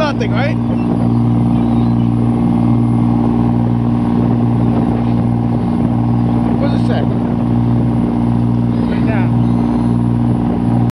nothing, right? What does it say?